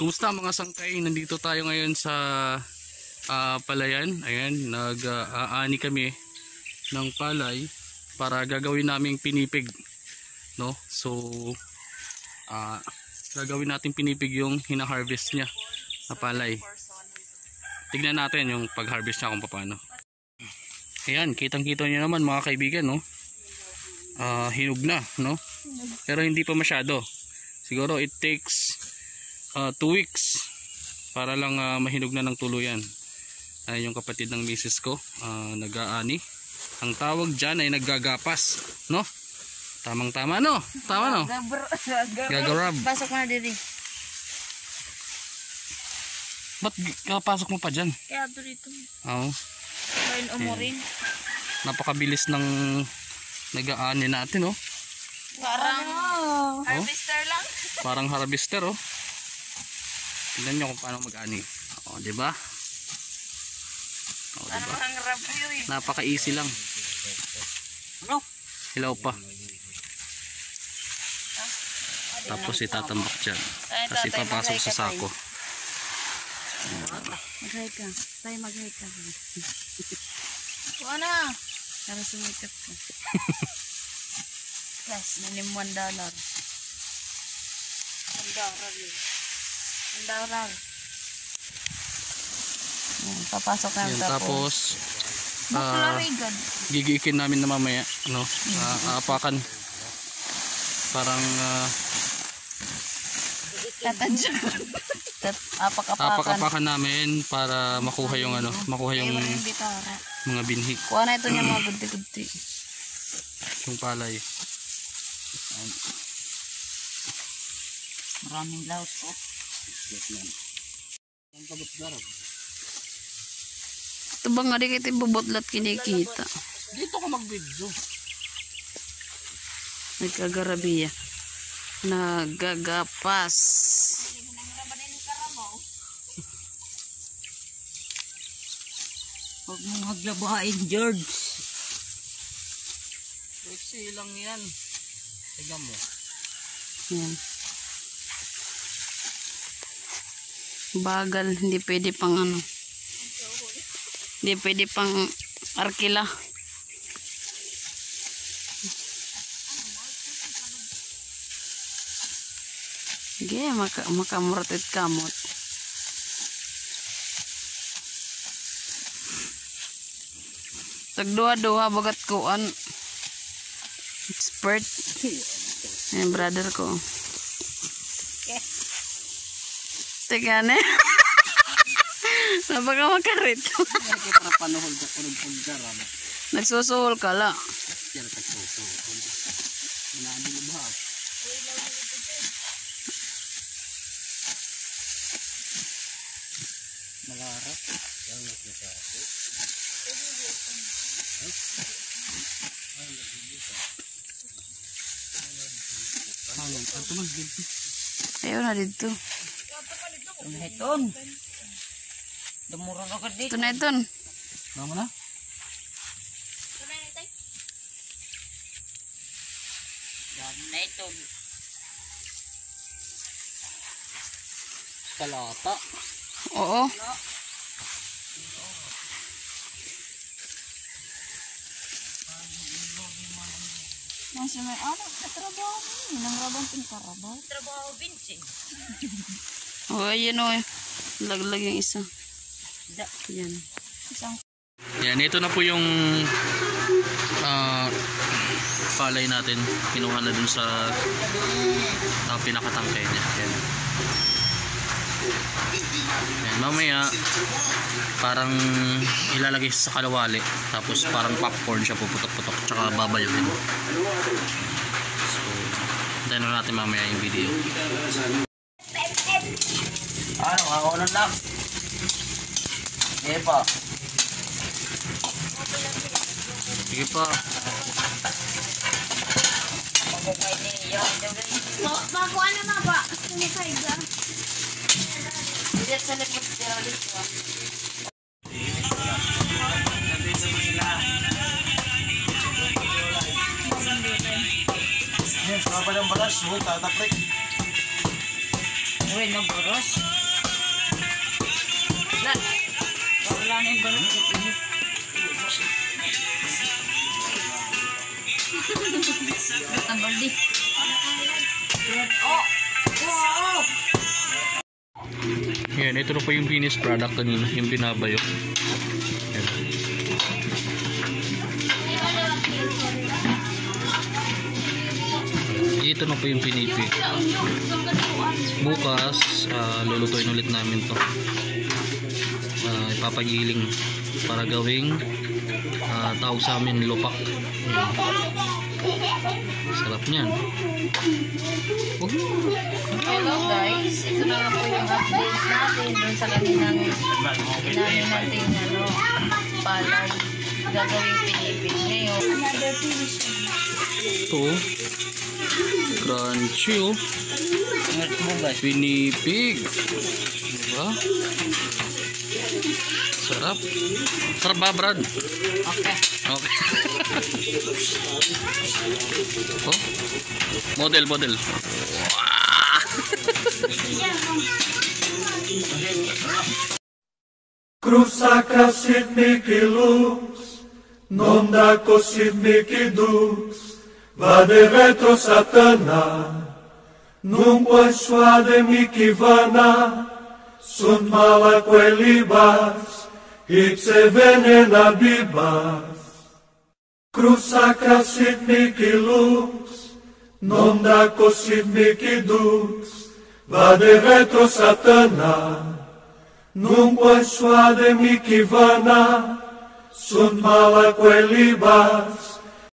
Kumusta mga sangkay? Nandito tayo ngayon sa ah, palayan. Ayan, nag-aani kami ng palay para gagawin naming pinipig. No? So, ah, gagawin natin pinipig yung hina-harvest niya na palay. Tignan natin yung pag-harvest niya kung paano. Ayan, kitang-kita niyo naman mga kaibigan, no? Ah, hinog na, no? Pero hindi pa masyado. Siguro it takes 2 weeks para lang ah, mahinog na ng tuluyan. Ay yung kapatid ng misis ko, ah, nag-aani. Ang tawag diyan ay naggagapas, no? Tamang tama no? Tama no? Gagarab. Pasok mo na diri. Ba't kapasok mo pa dyan? Kaya ito dito. Oo. Kain umurin. napakabilis ng nag-aani natin, oh. Parang harvester lang. Parang harvester, oh. Tingnan nyo kung paano mag-ani. Oh, di ba? Oh, di ba? Napaka-easy lang. Ano? Hilaw pa. Tapos itatambak dyan. Tapos ipapasok sa sako. Mag-hi ka. Tayo mag-hi ka. Na. Para sumikap ka. Plus, nanim one dollar. One dollar. Yan, papasok na Yan, tapos. tapos gigiikin namin na mamaya. No? Ah, aapakan. Parang ah, Tatadyo. Tat, apak-apakan. apak-apakan namin para makuha yung ano, makuha yung yung mga binhi, Kuha na ito niya mga gudti-gudti. yung palay. Maraming laos oh. Ito ba nga di kita ibubotlat kinikita? Dito ka mag-video. Nagkagarabiya. Nagagapas. Huwag mong haglabain, George. Sexy lang yan. Tignan mo. Yan. Bagal, hindi pwede pang ano. Hindi pwede pang arkila. Sige, maka, makamuratit kamot. Tagduha-duha bagat ko an expert. Yan, brother ko. Teka na. Napaka makarit. Kaya para panuhol ka kulog pagdaram. Nagsusuhol ka la. Yan ang tagsuso. Inaandi mo ba? Malarap. Yan ang tagsuso. Hanggang, ato man dito. Ayaw na dito. Hiton. Dumuro na ka dito. Ito na ito. Tama na? Ito. Kalata. Oo. Nasa may ano, katrabaho mo. Nangrabang pinakarabaw. Trabaho Vincent. Oo, ayun o. Laglag yung isa. Da. Yan. Isang Yan, ito na po yung ah, palay natin. Kinuha na dun sa uh, pinakatangkay niya. Yan. Yan, mamaya parang ilalagay sa kalawali tapos parang popcorn siya puputok-putok tsaka babayuhin. So, hintayin na natin mamaya yung video. Ano, ako na lang. Sige pa. Sige pa. Bago ano na ba? Sumisay ka. Hindi sa likod siya dito. Yes, mga palang balas, mo, tataprik. Uy, no, boros. Wala. Wala na yung balot. Tambal di. Oh! Wow! Yan, ito na po yung finished product kanina, yung binabayo. Yan. Ito na po yung pinipig. Bukas, ah, lulutuin ulit namin to. Ah, ipapagiling para gawing uh, tawag sa amin lupak. Sarap niyan. Oh. Hello guys, ito na po yung update natin dun sa kaninang namin natin ano, palay. Gagawin pinipig ngayon. Ito. Oh. Crunchy oh. Pinipig. Diba? Sarap. Sarap ba, Brad? Okay. Okay. oh. Model, model. Cruzaca sidniki lux, non da cosidniki Va de retro satana, num de michivana, sunt malacoelibas, ipse venena bibas. Cruz sacra sit michilux, non draco sit michidux, va de retro satana, num de michivana, sunt malacoelibas,